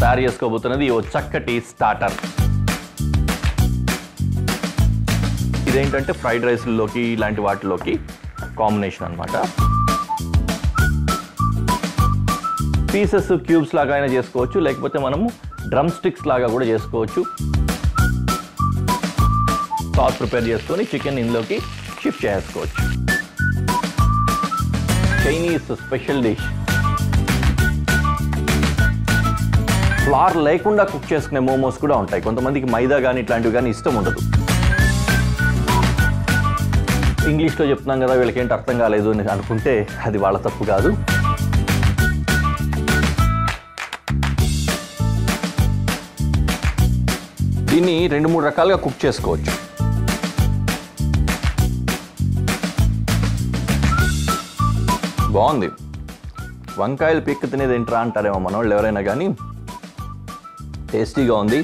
తయారు చేసుకోబోతున్నది ఓ చక్కటి స్టార్టర్ ఇదేంటంటే ఫ్రైడ్ రైస్లోకి ఇలాంటి వాటిలోకి కాంబినేషన్ అనమాట పీసెస్ క్యూబ్స్ లాగా అయినా చేసుకోవచ్చు లేకపోతే మనము డ్రమ్ స్టిక్స్ లాగా కూడా చేసుకోవచ్చు. సాస్ ప్రిపేర్ చేసుకొని చికెన్ ఇందులోకి షిఫ్ట్ చేసుకోవచ్చు చైనీస్ స్పెషల్ డిష్ ఫ్లార్ లేకుండా కుక్ చేసుకునే మోమోస్ కూడా ఉంటాయి. కొంతమందికి మైదా కానీ ఇట్లాంటివి కానీ ఇష్టం ఉండదు. ఇంగ్లీష్లో చెప్తున్నాం కదా వీళ్ళకి ఏంటి అర్థం కాలేదు అని అనుకుంటే అది వాళ్ళ తప్పు కాదు. దీన్ని రెండు మూడు రకాలుగా కుక్ చేసుకోవచ్చు. బాగుంది. వంకాయలు పిక్ తినేది ఏంట్రా అంటారేమో మన వాళ్ళు ఎవరైనా కానీ టేస్టీగా ఉంది.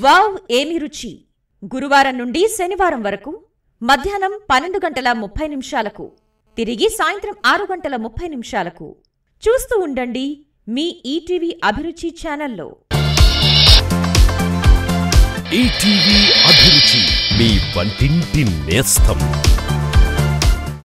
వావ్ ఏమి రుచి. గురువారం నుండి శనివారం వరకు మధ్యాహ్నం పన్నెండు గంటల ముప్పై నిమిషాలకు తిరిగి సాయంత్రం ఆరు గంటల ముప్పై నిమిషాలకు. చూస్తూ ఉండండి మీ ఈటీవీ అభిరుచి ఛానల్లో. ఈటీవీ అభిరుచి మీ వంటింటి నేస్తం.